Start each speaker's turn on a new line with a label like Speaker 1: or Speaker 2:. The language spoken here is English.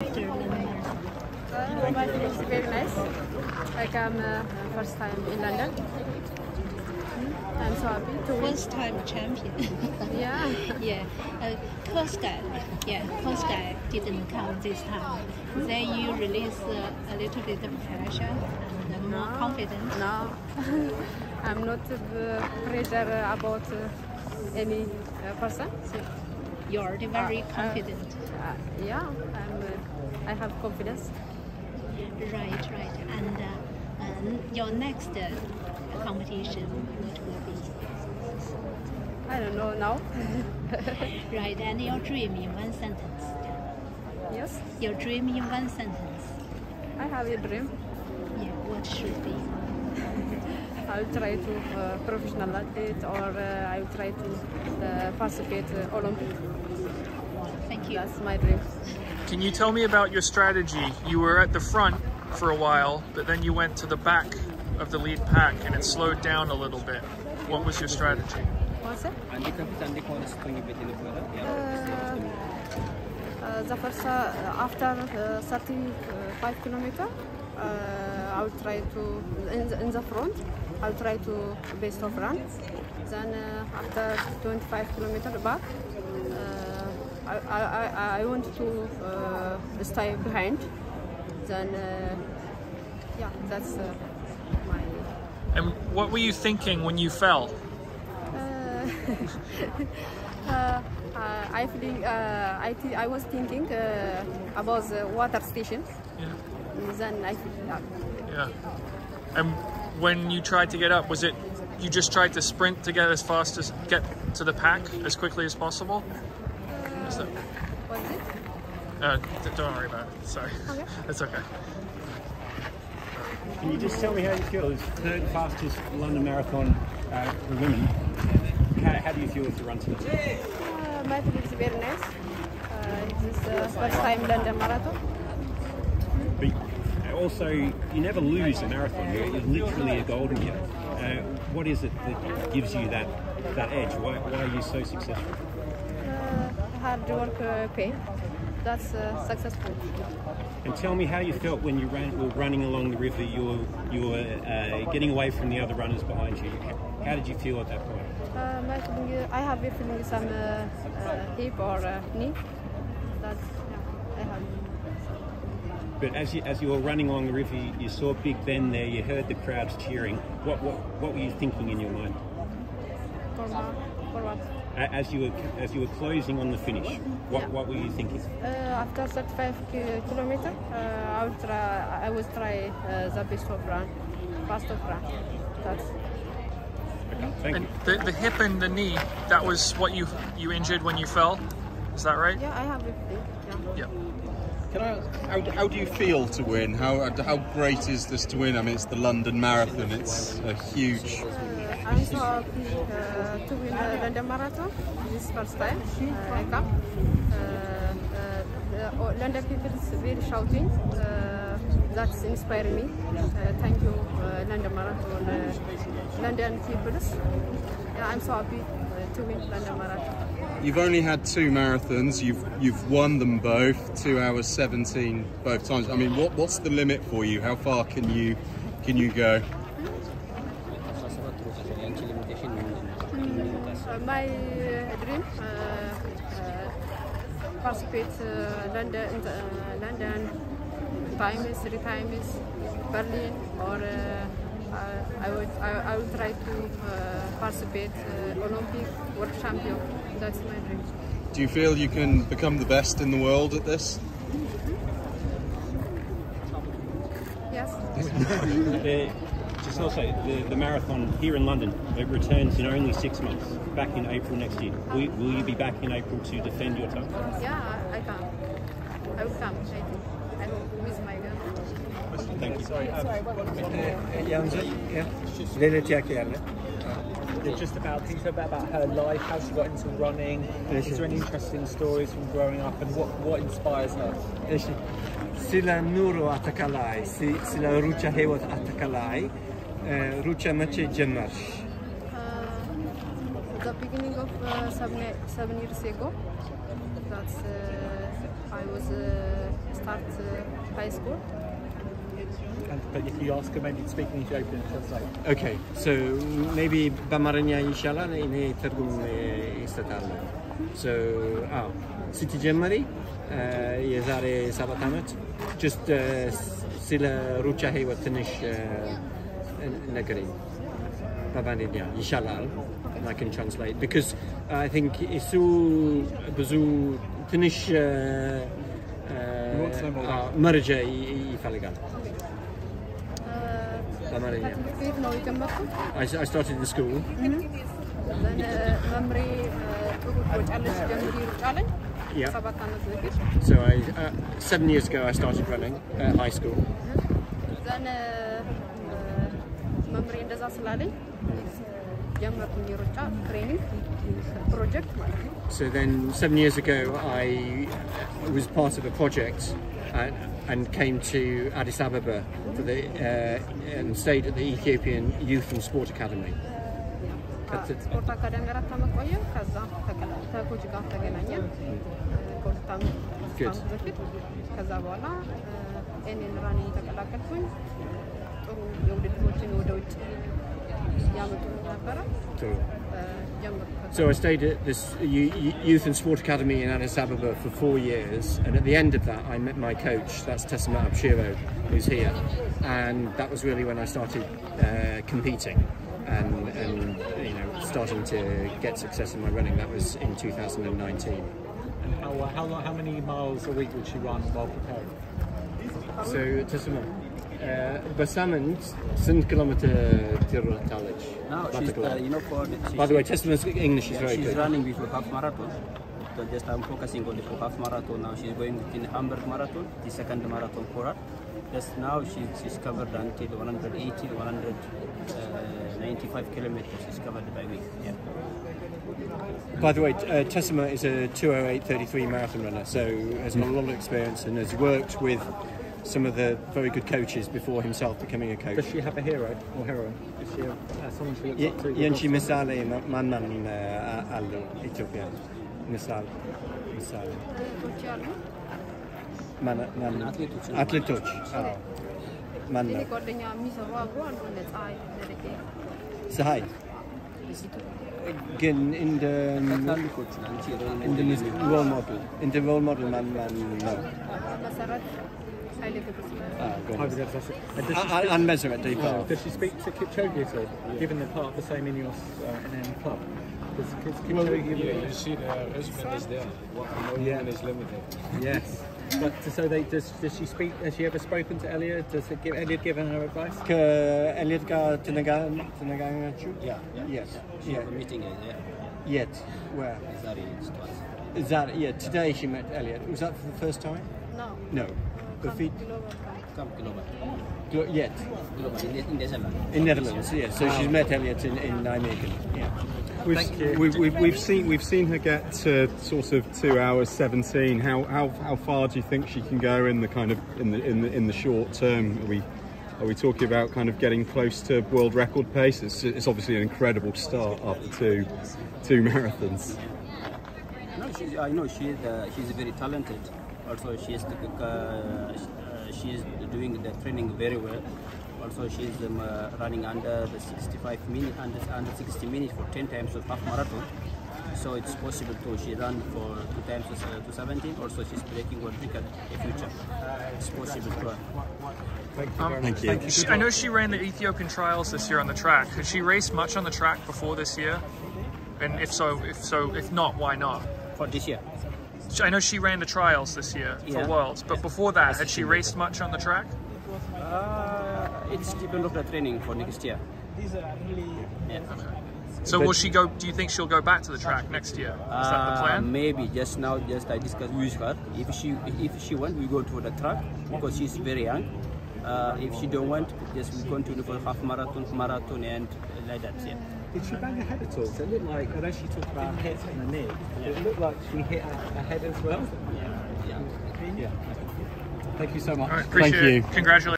Speaker 1: Uh, is very nice. Like I'm uh, first time in London. I'm so happy to win.
Speaker 2: First time champion.
Speaker 1: Yeah.
Speaker 2: yeah. Uh, Guard. Yeah, Kosgei didn't come this time. Then you release uh, a little bit of pressure and more confident.
Speaker 1: No, I'm not uh, pressure about uh, any uh, person. So,
Speaker 2: You're already very
Speaker 1: uh,
Speaker 2: confident.
Speaker 1: uh, yeah. Uh, I have confidence.
Speaker 2: Right, right. And uh, um, your next uh, competition, what will be?
Speaker 1: I don't know now.
Speaker 2: Right, and your dream in one sentence.
Speaker 1: yes,
Speaker 2: Your dream in one sentence.
Speaker 1: I have a dream.
Speaker 2: Yeah, what should be?
Speaker 1: I'll try to uh, professional athlete or uh, I'll try to uh, participate uh, Olympic.
Speaker 2: Thank you.
Speaker 1: That's my dream.
Speaker 3: Can you tell me about your strategy? You were at the front for a while, but then you went to the back of the lead pack and it slowed down a little bit. What was your strategy?
Speaker 1: What's it?
Speaker 4: Andi kan tandi kon spongi beti le pula.
Speaker 1: Uh, the first uh, after uh, 35 kilometer, uh, I'll try to in the, in the front. I'll try to best of run. Then uh, after 25 kilometer back, uh, I, I, I, want to uh, stay behind. Then uh, yeah, that's uh, my.
Speaker 3: And what were you thinking when you fell?
Speaker 1: Uh, uh, I feeling uh, I, th- I was thinking uh, about the water station.
Speaker 3: Yeah.
Speaker 1: Then I feel.
Speaker 3: Yeah. And when you tried to get up, was it you just tried to sprint to get as fast as get to the pack as quickly as possible? Is that,
Speaker 1: Was it?
Speaker 3: uh, don't worry about it. Sorry.
Speaker 1: Okay.
Speaker 3: That's okay.
Speaker 5: Can you just tell me how you feel? It's third fastest London Marathon uh, for women. How, how do you feel with the run today?
Speaker 1: Uh, my feeling is very nice. Uh, this is uh, first time London Marathon.
Speaker 5: But also, you never lose a marathon. You're, you're literally a golden year. Uh, what is it that gives you that, that edge? Why, why are you so successful?
Speaker 1: Uh, hard work uh, pay. That's uh, successful.
Speaker 5: And tell me how you felt when you ran, were running along the river. You were, you were uh, getting away from the other runners behind you. How did you feel at that point?
Speaker 1: Uh, my feeling, is- I have a feeling some uh, uh, hip or uh, knee. That's yeah, I have.
Speaker 5: But as you, as you were running along the river, you, you saw Big Ben there. You heard the crowds cheering. What, what, what were you thinking in your mind?
Speaker 1: For, for what?
Speaker 5: A- As you were as you were closing on the finish, what, what were you thinking?
Speaker 1: Uh, after 35 ki- kilometer, uh, I will try. I will try uh, the best of run, fast of run. That's
Speaker 5: Thank
Speaker 3: And
Speaker 5: you.
Speaker 3: the, the hip and the knee, that was what you you injured when you fell? Is that right?
Speaker 1: yeah. I have a feeling. Yeah.
Speaker 3: Yeah.
Speaker 6: Can I how, how do you feel to win? How, how great is this to win? I mean, it's the London Marathon. It's a huge.
Speaker 1: I'm so happy uh, to win uh, London Marathon. This is first time uh, I come. Uh, the London people is very shouting. That's inspiring me. Thank you, London Marathon, London people. Yeah, I'm so happy to win London Marathon.
Speaker 6: You've only had two marathons. You've you've won them both. Two hours seventeen both times. I mean, what what's the limit for you? How far can you can you go?
Speaker 1: My uh, dream uh, uh, participate uh, London, in the, uh, London times, three times, Berlin, or uh, uh, I would I, I will try to uh, participate uh, Olympic World Champion. That's my dream.
Speaker 6: Do you feel you can become the best in the world at this?
Speaker 1: Yes.
Speaker 5: The, just also, the, the marathon here in London, it returns in only six months, back in April next year. Will, will you be back in April to defend your title?
Speaker 1: Yeah, I, I come. I will come. I think. I hope with my girl.
Speaker 5: Thank you.
Speaker 7: Yalnız um, yeah. Velet Yakiyer'le.
Speaker 8: Uh, just about can you tell a bit about her life, how she got into running? Is there any interesting stories from growing up, and what what inspires her?
Speaker 7: Sila nuru atakalai, sila rucha hewat atakalai, rucha mace jenmarsh.
Speaker 1: Uh, the beginning of uh, seven, seven years ago, that's uh, I was uh, start uh, high school.
Speaker 8: And, but if you ask her maybe to speak in Ethiopian, she'll say.
Speaker 7: Okay, so maybe በአማርኛ ይሻላል እኔ ትርጉም ይሰጣል። So, አዎ ስትጀምሪ አ፣ የዛሬ ሰባት ዓመት just አ፣ ስለ ሩጫ ህይወት ትንሽ negeri. Babani Ishalal. I can translate because uh, I think isu
Speaker 1: bazu tinish مرجع يفلقان
Speaker 7: I, started in school. Yeah. So I, uh, seven years ago I started running at high school.
Speaker 1: ዘን መምሬ እንደዛ ስላለኝ ጀመርኩኝ የሩጫ ትሬኒንግ ፕሮጀክት ማለት ነው።
Speaker 7: So then, seven years ago, I was part of a project and, and came to Addis Ababa for the, uh, and stayed at the Ethiopian Youth and Sport Academy. ከት-
Speaker 1: ስፖርት አካዳሚ አራት ዓመት ቆየ። ከዛ ተቀላ- ከኮች ጋር ተገናኘን ከሁለት ዓመት ከሶስት
Speaker 7: Good.
Speaker 1: ዓመት በፊት። ከዛ በኋላ ኤንን ራኒ ተቀላቀልኩኝ። ጥሩ የውድድሮችን ወደ ውጭ
Speaker 7: So I stayed at this Youth and Sport Academy in Addis Ababa for four years, and at the end of that, I met my coach, that's Tessima Abshiro, who's here, and that was really when I started uh, competing and, and, you know starting to get success in my running. That was in 2019.
Speaker 8: And how, how, how many miles a week would she run while preparing?
Speaker 7: So Tessima Eh, Basamant Sind kilometer Tirol college.
Speaker 4: No, she's, uh, you know, for,
Speaker 7: By the way, Testament English
Speaker 4: yeah, is
Speaker 7: very
Speaker 4: she's
Speaker 7: good.
Speaker 4: She's running before half marathon. So just I'm focusing on the half marathon now. She's going in Hamburg marathon, the second marathon for her. Just now she, she's covered until 180, 195 uh, kilometers is covered by week. Yeah.
Speaker 7: By the way, uh, Tessima is a 208.33 marathon runner, so has a lot of experience and has worked with some of the very good coaches before himself becoming a coach.
Speaker 8: Does she have a hero or heroine? Is she a, uh, someone she looks up to?
Speaker 7: የንቺ ምሳሌ ማን ማን አሉ ኢትዮጵያ? ምሳሌ ምሳሌ
Speaker 1: እህቶች ያሉ
Speaker 7: ማን ማን
Speaker 4: አትሌቶች
Speaker 7: አትሌቶች አዎ። ማን
Speaker 1: የኔ
Speaker 7: ነው?
Speaker 1: ጓደኛ የሚሰሩ አብሮ አሉ እነ ፀሐይ ደረቄ
Speaker 7: ፀሐይ ግን እንደ
Speaker 4: ታላላቆቹ አንቺ ሮል
Speaker 7: እንደ
Speaker 4: ሞዴል የሚሆኑ
Speaker 7: ሮል ሞዴል እንደ ሮል ሞዴል ማን ማን ነው?
Speaker 1: I live with
Speaker 7: this
Speaker 8: man.
Speaker 7: I
Speaker 8: was going to ask you.
Speaker 7: And measure it deeper.
Speaker 8: Does she speak to Kipchoge at all, yeah. given the part of the same Ineos uh, NN club? Does, does Kipchoge well,
Speaker 9: yeah, you see the husband is there. What
Speaker 8: yeah.
Speaker 9: is limited.
Speaker 8: Yes. But so they does, does she speak? Has she ever spoken to Eliud? Does it give, Eliud given her advice?
Speaker 7: Que Eliud ga tenagang
Speaker 4: chu? Yeah.
Speaker 7: Yes. Yeah.
Speaker 4: yeah. Meeting it. Yeah.
Speaker 7: Yet. Where?
Speaker 4: Is that it?
Speaker 7: Is that yeah? Today she met Eliud. Was that for the first time?
Speaker 1: No.
Speaker 7: No. The feet,
Speaker 4: Come global.
Speaker 7: yet.
Speaker 4: Global in, in December.
Speaker 7: In Netherlands, yeah. So she's met Eliud in, in Nijmegen. Yeah.
Speaker 6: We've,
Speaker 8: Thank you.
Speaker 6: We've, we've, we've seen we've seen her get to sort of two hours seventeen. How how how far do you think she can go in the kind of in the in the in the short term? Are we are we talking about kind of getting close to world record pace? It's, it's obviously an incredible start after two two marathons.
Speaker 4: No, she's, I know she uh, she's very talented. Also, she is, uh, uh, she is doing the training very well. Also, she is um, uh, running under the 65 minutes, under, under 60 minutes for 10 times of half marathon. So it's possible to she run for two times to, uh, to 17. Also, she's breaking world record in future. It's possible to her.
Speaker 6: Thank you.
Speaker 3: She, I know she ran the Ethiopian trials this year on the track. Had she raced much on the track before this year? And if so, if so, if not, why not?
Speaker 4: For this year.
Speaker 3: She- I know she ran the trials this year for
Speaker 4: Yeah.
Speaker 3: Worlds, but before that, had she raced much on the track?
Speaker 4: Uh, it's depend of the training for next year. Yeah.
Speaker 3: So will she go? Do you think she'll go back to the track next year? Is that the
Speaker 4: Uh,
Speaker 3: plan?
Speaker 4: Maybe just now, just I discussed with her. If she if she want, we go to the track because she's very young. Uh, if she don't want, just we continue for half marathon, marathon, and like that. Yeah.
Speaker 8: Did she bang her head at all? So it looked like I know she talked about a hit and a knee. It looked like she hit her head as well. Yeah.
Speaker 4: Yeah.
Speaker 8: yeah. Thank you so much.
Speaker 3: All right, appreciate
Speaker 6: you.
Speaker 3: it. Congratulations.